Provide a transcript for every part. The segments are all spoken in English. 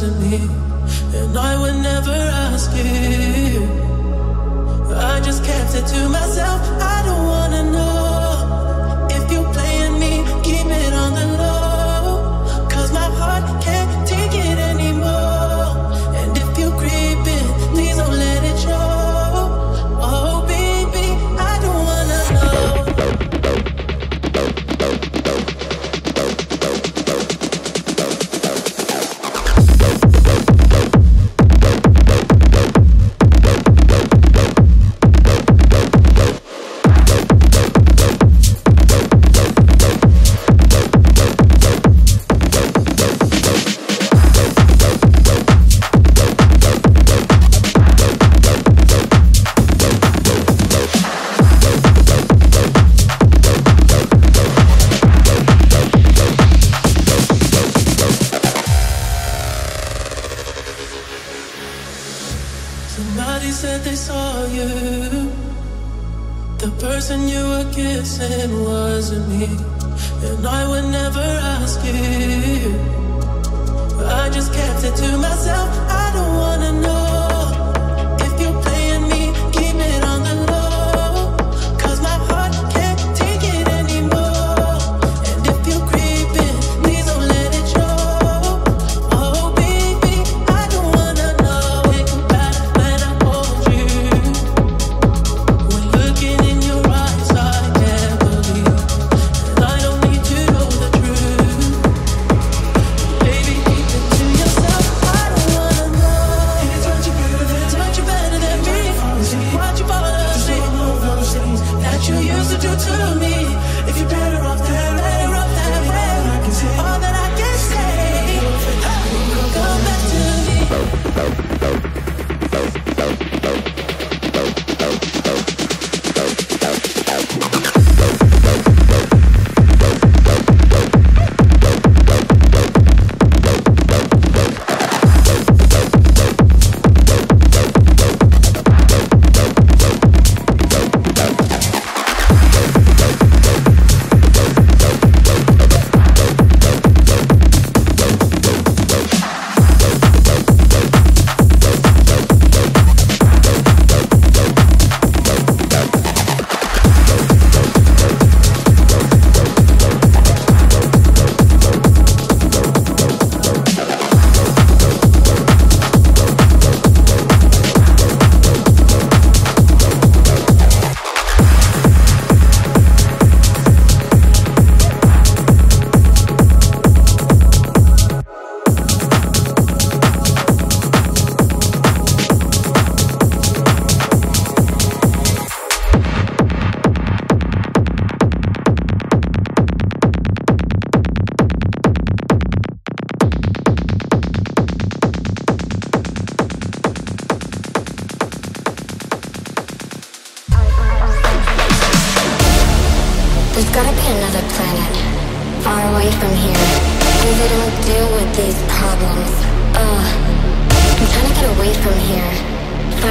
是你。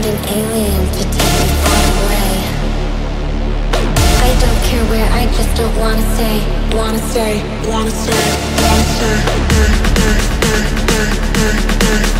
Find an alien to take me far away. I don't care where, I just don't wanna stay. Wanna stay, wanna stay, wanna stay.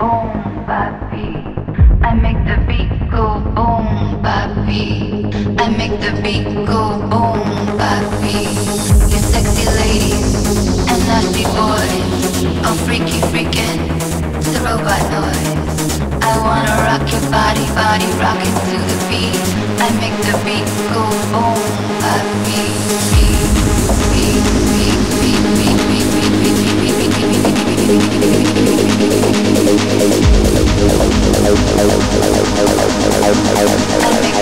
boom, papi. I make the beat go boom, papi. I make the beat go boom, papi. You sexy ladies and nasty boys, oh freaky freaking the robot noise. I wanna rock your body, body, rock to the beat. I make the beat go boom, papi. Beat, beat, beat, beat, beat make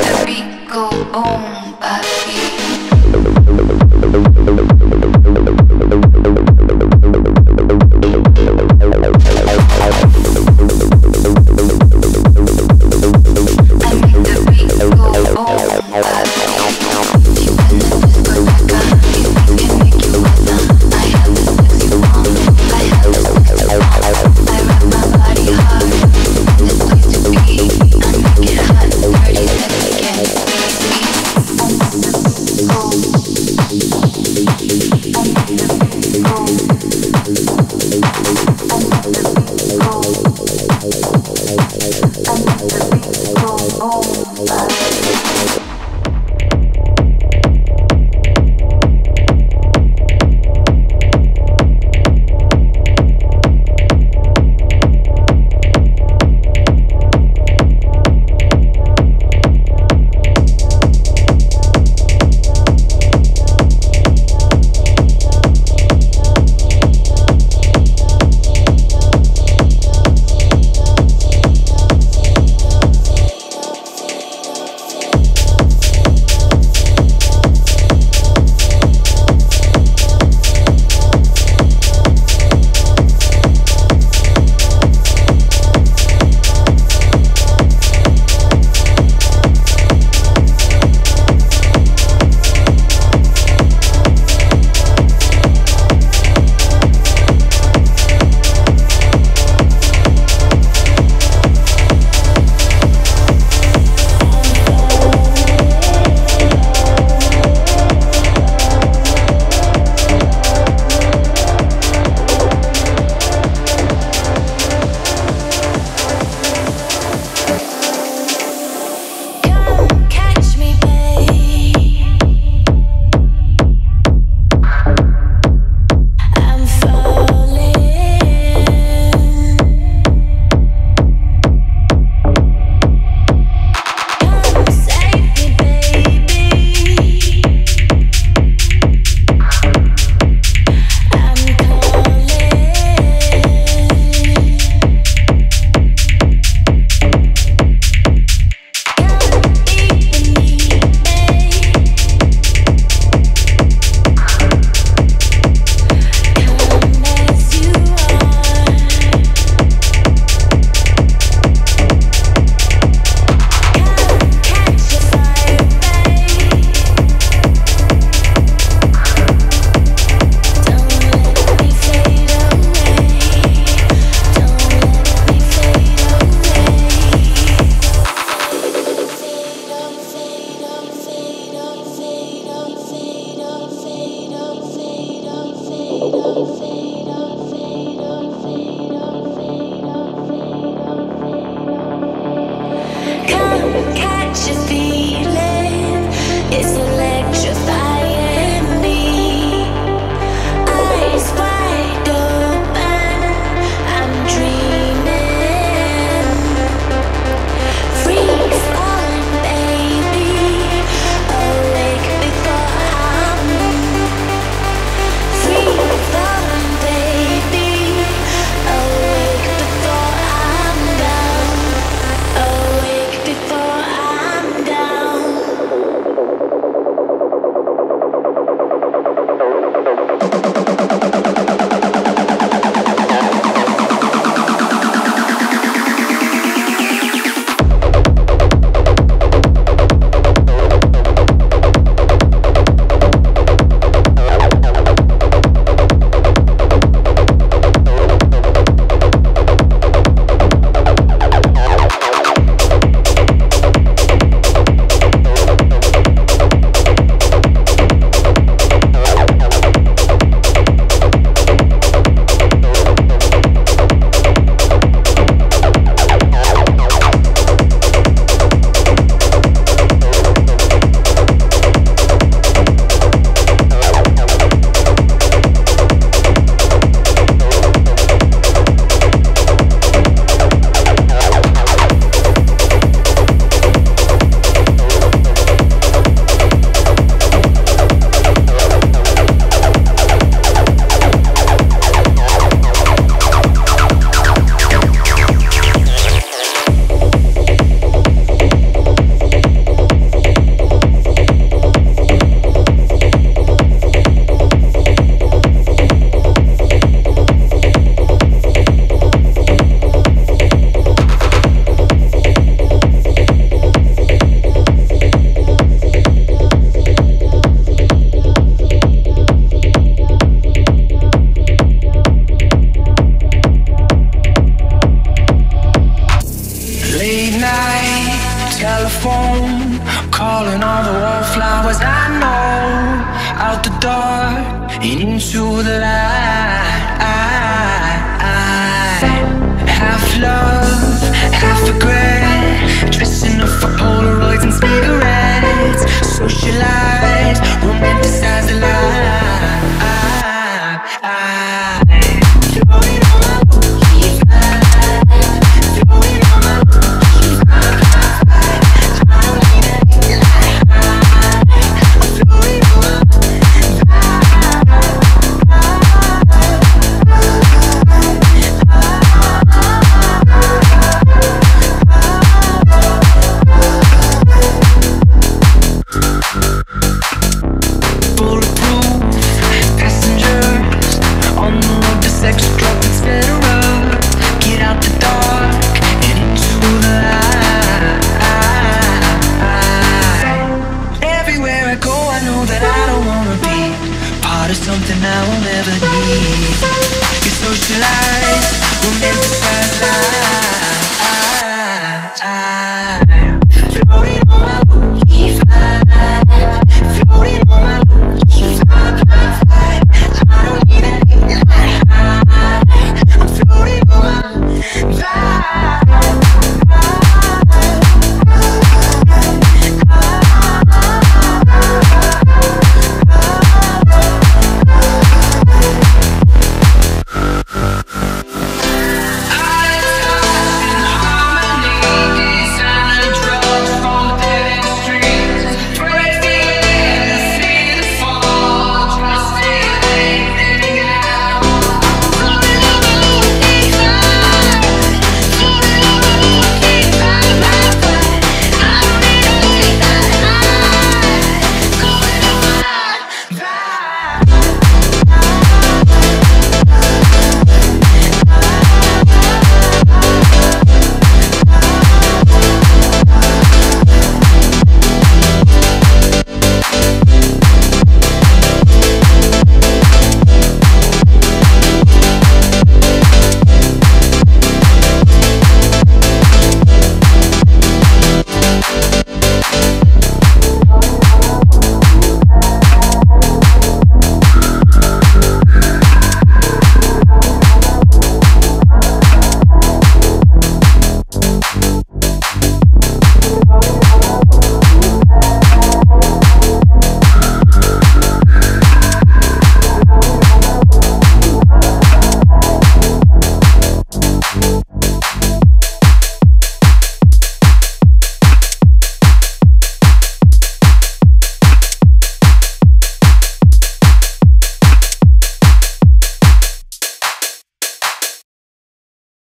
the beat go on.